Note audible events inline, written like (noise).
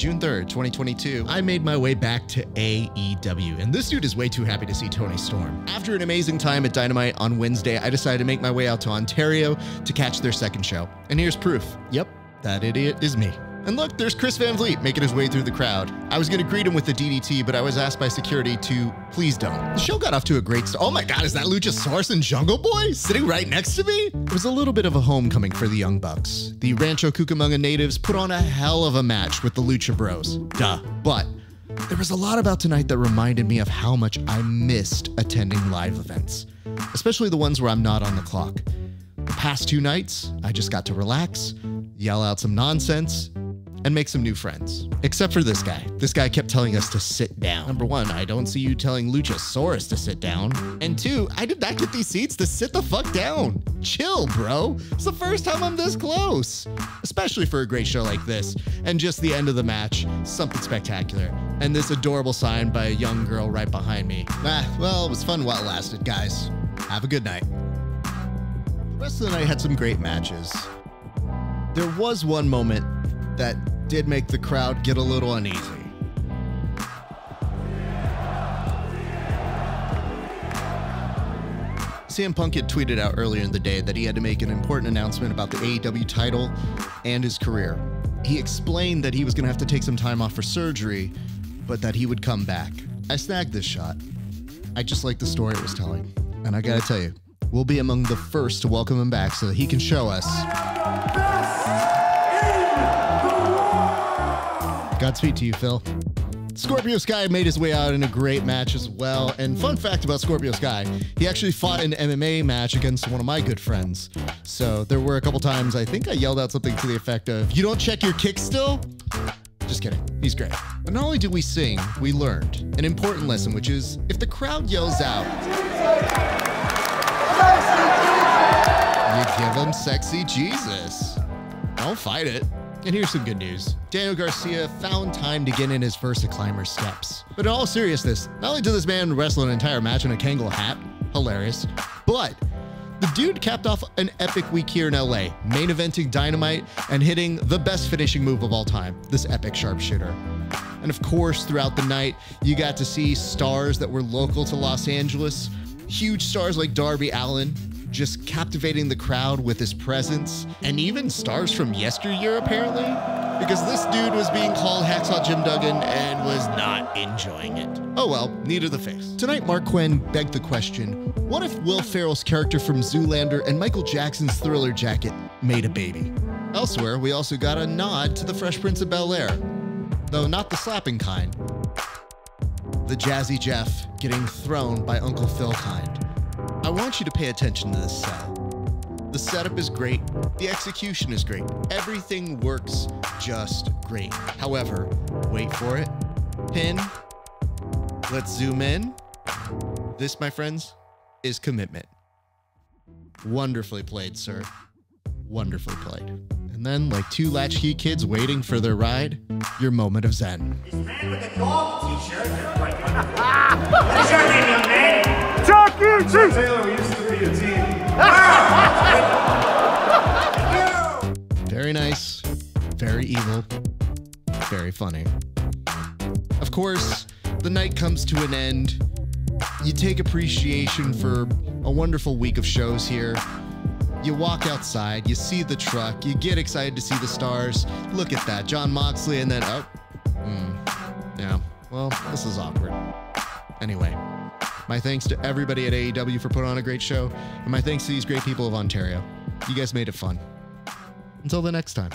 June 3rd, 2022, I made my way back to AEW, and this dude is way too happy to see Toni Storm. After an amazing time at Dynamite on Wednesday, I decided to make my way out to Ontario to catch their second show. And here's proof. Yep, that idiot is me. And look, there's Chris Van Vliet making his way through the crowd. I was going to greet him with the DDT, but I was asked by security to please don't. The show got off to a great start. Oh my God, is that Luchasaurus and Jungle Boy sitting right next to me? It was a little bit of a homecoming for the Young Bucks. The Rancho Cucamonga natives put on a hell of a match with the Lucha Bros. Duh. But there was a lot about tonight that reminded me of how much I missed attending live events, especially the ones where I'm not on the clock. The past two nights, I just got to relax, yell out some nonsense, and make some new friends. Except for this guy. This guy kept telling us to sit down. Number one, I don't see you telling Luchasaurus to sit down. And two, I did not get these seats to sit the fuck down. Chill, bro. It's the first time I'm this close. Especially for a great show like this. And just the end of the match, something spectacular. And this adorable sign by a young girl right behind me. Ah, well, it was fun while it lasted, guys. Have a good night. The rest of the night had some great matches. There was one moment that did make the crowd get a little uneasy. CM Punk had tweeted out earlier in the day that he had to make an important announcement about the AEW title and his career. He explained that he was going to have to take some time off for surgery, but that he would come back. I snagged this shot. I just like the story it was telling. And I gotta tell you, we'll be among the first to welcome him back so that he can show us Godspeed to you, Phil. Scorpio Sky made his way out in a great match as well. And fun fact about Scorpio Sky, he actually fought an MMA match against one of my good friends. So there were a couple times I think I yelled out something to the effect of, You don't check your kick still? Just kidding. He's great. But not only did we sing, we learned an important lesson, which is if the crowd yells out, you give them sexy Jesus. Don't fight it. And here's some good news. Daniel Garcia found time to get in his first climber steps. But in all seriousness, not only did this man wrestle an entire match in a Kangol hat, hilarious, but the dude capped off an epic week here in LA, main eventing Dynamite and hitting the best finishing move of all time, this epic sharpshooter. And of course, throughout the night, you got to see stars that were local to Los Angeles, huge stars like Darby Allin, just captivating the crowd with his presence, and even stars from yesteryear, apparently. Because this dude was being called Hacksaw Jim Duggan and was not enjoying it. Oh well, neither the face. Tonight, Marq Quen begged the question what if Will Ferrell's character from Zoolander and Michael Jackson's thriller jacket made a baby? Elsewhere, we also got a nod to the Fresh Prince of Bel Air, though not the slapping kind. The Jazzy Jeff getting thrown by Uncle Phil kind. I want you to pay attention to this set. The setup is great, the execution is great, everything works just great. However, wait for it. Pin. Let's zoom in. This, my friends, is commitment. Wonderfully played, sir. Wonderfully played. And then, like two latchkey kids waiting for their ride, your moment of zen. This man with dog t-shirt. (laughs) what is your name, young man? Very evil, very funny. Of course, the night comes to an end. You take appreciation for a wonderful week of shows here. You walk outside, you see the truck, you get excited to see the stars. Look at that, Jon Moxley, and then, oh, hmm, yeah, well, this is awkward. Anyway, my thanks to everybody at AEW for putting on a great show, and my thanks to these great people of Ontario. You guys made it fun. Until the next time.